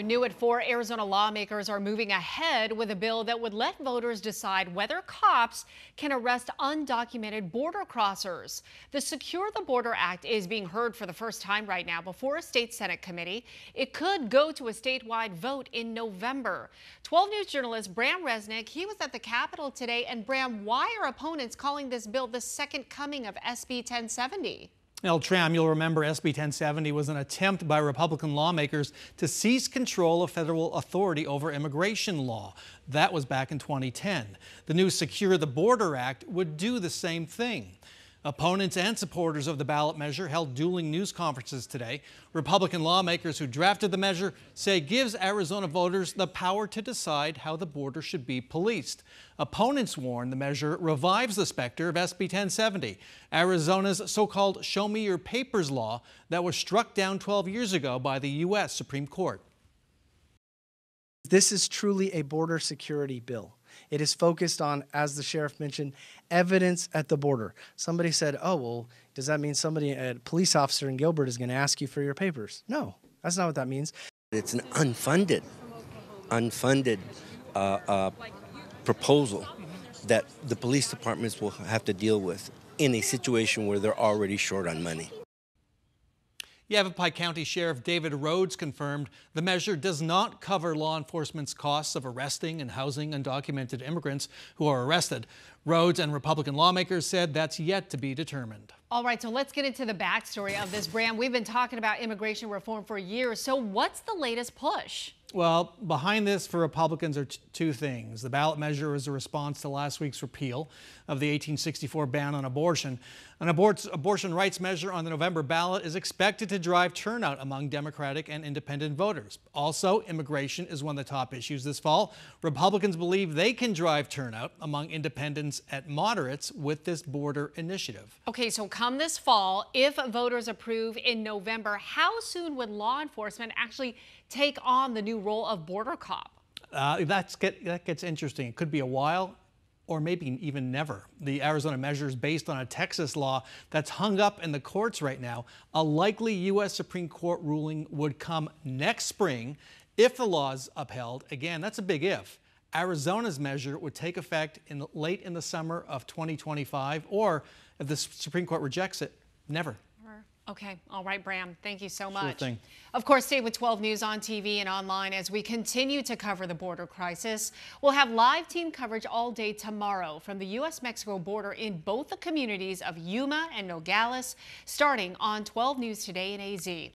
New at 4, Arizona lawmakers are moving ahead with a bill that would let voters decide whether cops can arrest undocumented border crossers. The Secure the Border Act is being heard for the first time right now before a state Senate committee. It could go to a statewide vote in November. 12 News journalist Bram Resnick, he was at the Capitol today. And Bram, why are opponents calling this bill the second coming of SB 1070? El Tram, you'll remember SB 1070 was an attempt by Republican lawmakers to seize control of federal authority over immigration law. That was back in 2010. The new Secure the Border Act would do the same thing. Opponents and supporters of the ballot measure held dueling news conferences today. Republican lawmakers who drafted the measure say it gives Arizona voters the power to decide how the border should be policed. Opponents warn the measure revives the specter of SB 1070, Arizona's so-called Show Me Your Papers law that was struck down 12 years ago by the U.S. Supreme Court. This is truly a border security bill. It is focused on, as the sheriff mentioned, evidence at the border. Somebody said, oh, well, does that mean somebody, a police officer in Gilbert, is going to ask you for your papers? No, that's not what that means. It's an unfunded, unfunded uh, uh, proposal that the police departments will have to deal with in a situation where they're already short on money. Yavapai County Sheriff David Rhodes confirmed the measure does not cover law enforcement's costs of arresting and housing undocumented immigrants who are arrested. Rhodes and Republican lawmakers said that's yet to be determined. All right, so let's get into the backstory of this, Bram. We've been talking about immigration reform for years. So what's the latest push? Well, behind this for Republicans are two things. The ballot measure is a response to last week's repeal of the 1864 ban on abortion. An abort abortion rights measure on the November ballot is expected to drive turnout among Democratic and independent voters. Also, immigration is one of the top issues this fall. Republicans believe they can drive turnout among independents at moderates with this border initiative. Okay, so come this fall, if voters approve in November, how soon would law enforcement actually take on the new role of border cop? Uh, that's get, that gets interesting. It could be a while or maybe even never. The Arizona measure is based on a Texas law that's hung up in the courts right now. A likely U.S. Supreme Court ruling would come next spring if the law is upheld. Again, that's a big if. Arizona's measure would take effect in late in the summer of 2025, or if the Supreme Court rejects it, never. Okay. All right, Bram. Thank you so much. Sure. Of course, stay with 12 News on TV and online as we continue to cover the border crisis. We'll have live team coverage all day tomorrow from the U.S.-Mexico border in both the communities of Yuma and Nogales, starting on 12 News Today in AZ.